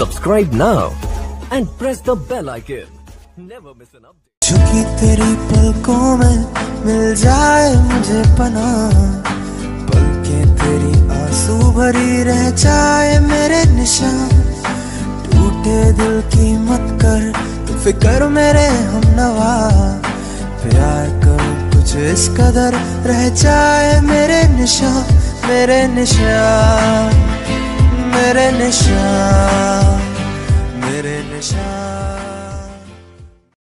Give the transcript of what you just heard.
Subscribe now and press the bell icon. Never miss an update. झुकी तेरी पलकों में मिल जाए मुझे पना पलकें तेरी आँसू भरी रह जाए मेरे निशान टूटे दिल की मत कर, तू फ़िक्र मेरे हम नवा प्यार करूँ तुझे इस कदर रह जाए मेरे निशान मेरे निशान मेरे निशान 人生。